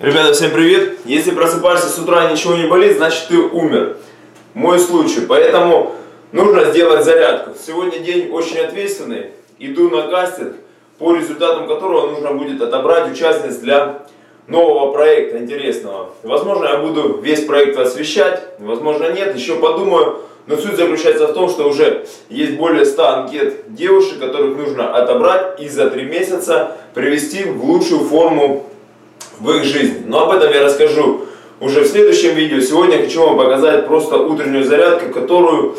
Ребята, всем привет! Если просыпаешься с утра и ничего не болит, значит ты умер. Мой случай. Поэтому нужно сделать зарядку. Сегодня день очень ответственный. Иду на кастинг, по результатам которого нужно будет отобрать участниц для нового проекта интересного. Возможно, я буду весь проект освещать, возможно, нет. Еще подумаю. Но суть заключается в том, что уже есть более 100 анкет девушек, которых нужно отобрать и за 3 месяца привести в лучшую форму в их жизни. Но об этом я расскажу уже в следующем видео. Сегодня хочу вам показать просто утреннюю зарядку, которую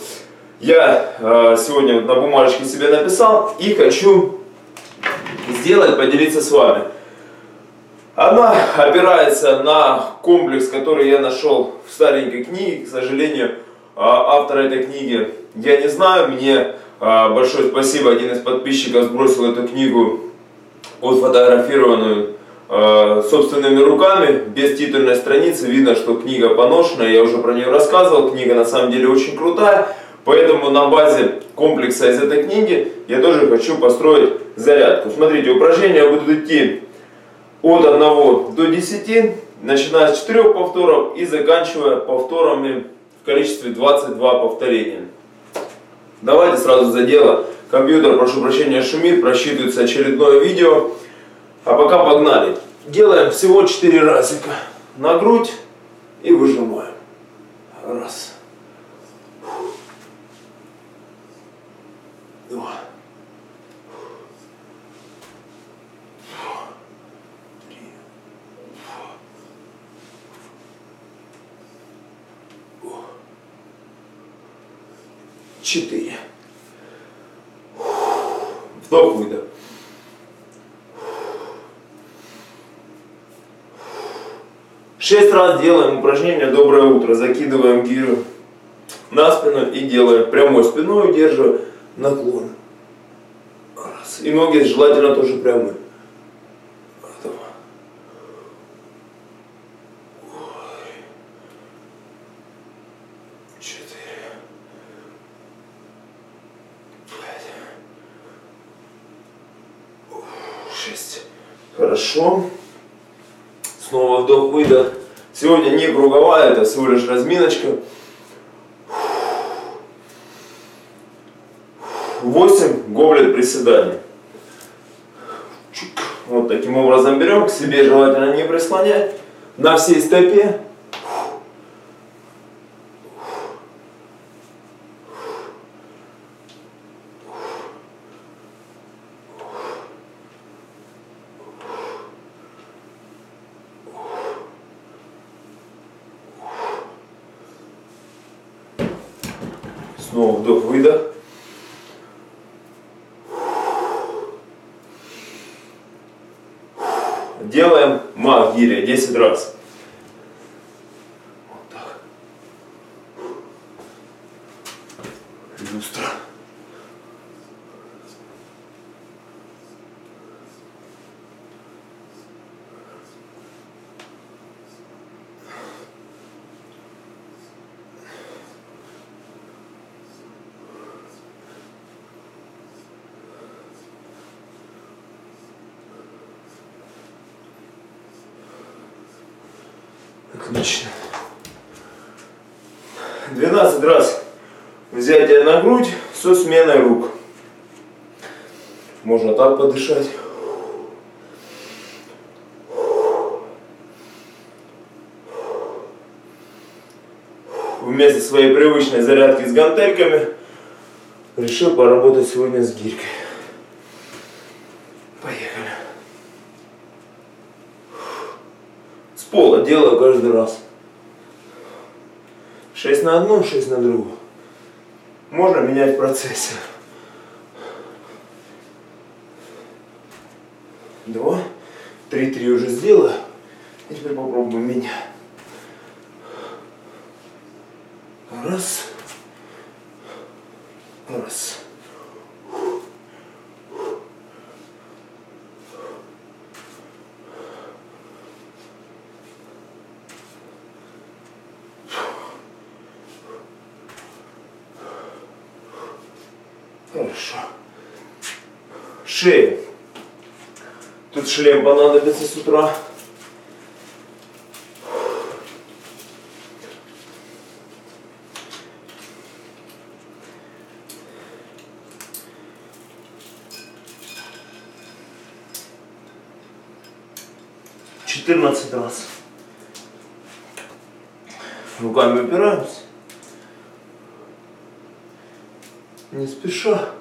я э, сегодня на бумажечке себе написал и хочу сделать, поделиться с вами. Она опирается на комплекс, который я нашел в старенькой книге. К сожалению, а, автора этой книги я не знаю. Мне а, большое спасибо, один из подписчиков сбросил эту книгу отфотографированную Э, собственными руками, без титульной страницы. Видно, что книга поношенная, я уже про нее рассказывал. Книга на самом деле очень крутая. Поэтому на базе комплекса из этой книги я тоже хочу построить зарядку. Смотрите, упражнения будут идти от 1 до 10, начиная с 4 повторов и заканчивая повторами в количестве 22 повторения. Давайте сразу за дело. Компьютер, прошу прощения, шумит, просчитывается очередное видео. А пока погнали. Делаем всего 4 разика. На грудь и выжимаем. Раз. Два. Четыре. Вдох-выдох. Шесть раз делаем упражнение «Доброе утро». Закидываем гирю на спину и делаем прямой спиной, удерживая наклон. Раз. И ноги желательно тоже прямые. Хорошо. Снова вдох-выдох. Сегодня не круговая, это всего лишь разминочка. 8 гоблет приседаний. Вот таким образом берем, к себе желательно не прислонять. На всей стопе Снова вдох-выдох. Делаем мах гиря 10 раз. Вот так. Люстра. Отлично. 12 раз взятие на грудь со сменой рук. Можно так подышать. Вместо своей привычной зарядки с гантельками решил поработать сегодня с гирькой. Делаю каждый раз. 6 на одну, 6 на другую. Можно менять в. Два, три, три уже сделаю. И теперь попробуем менять. Раз. Раз. шея. Тут шлем понадобится с утра. Четырнадцать раз. Руками упираемся. Не спеша.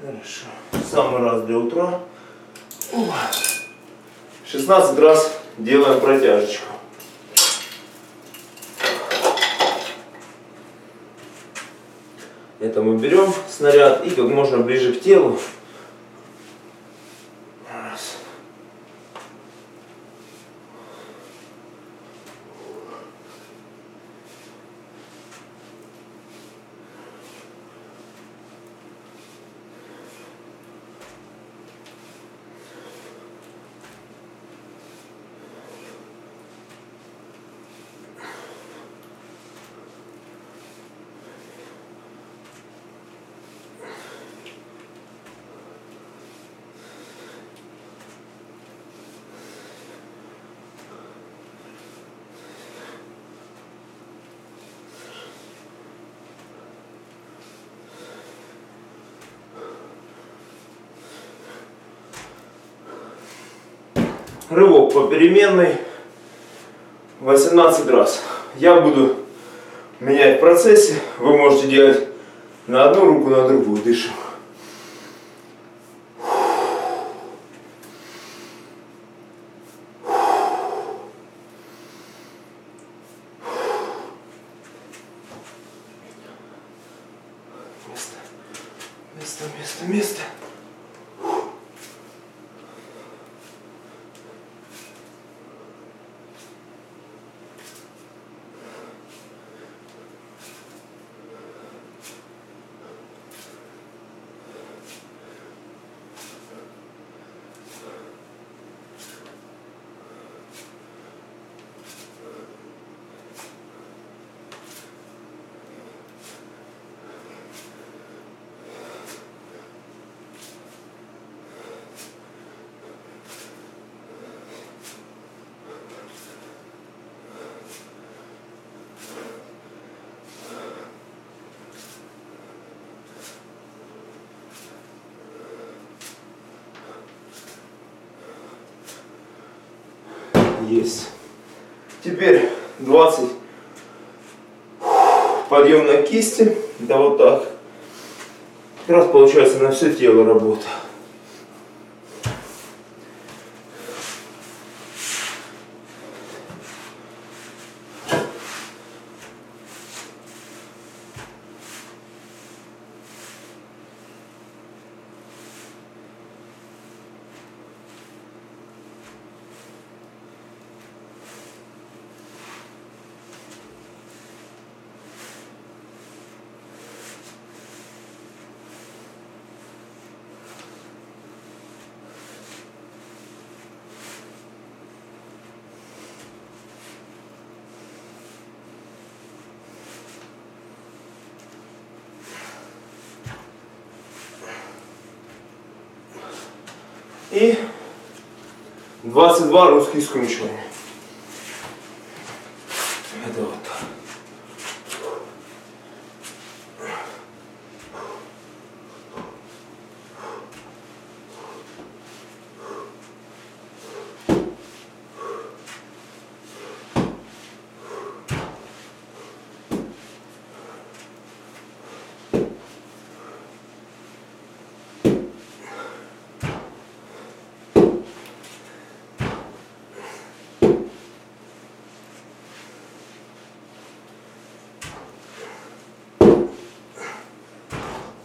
Хорошо. Самый раз для утра. 16 раз делаем протяжечку. Это мы берем снаряд и как можно ближе к телу Рывок по переменной 18 раз. Я буду менять в процессе. Вы можете делать на одну руку, на другую. Дышим. Место, место, место, место. Есть. Теперь 20 подъем на кисти. Да вот так. Раз получается на все тело работа. И 22 русские скручивания.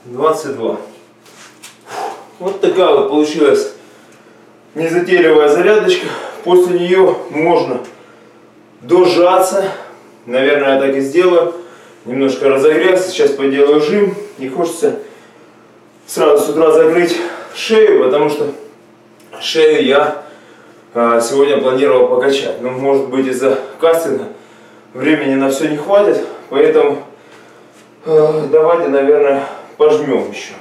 22. Вот такая вот получилась незатейливая зарядочка. После нее можно дожаться. Наверное, я так и сделаю. Немножко разогрелся. Сейчас поделаю жим. Не хочется сразу с утра закрыть шею, потому что шею я а, сегодня планировал покачать. Но может быть из-за кастинга времени на все не хватит. Поэтому а, давайте, наверное, пожмем еще.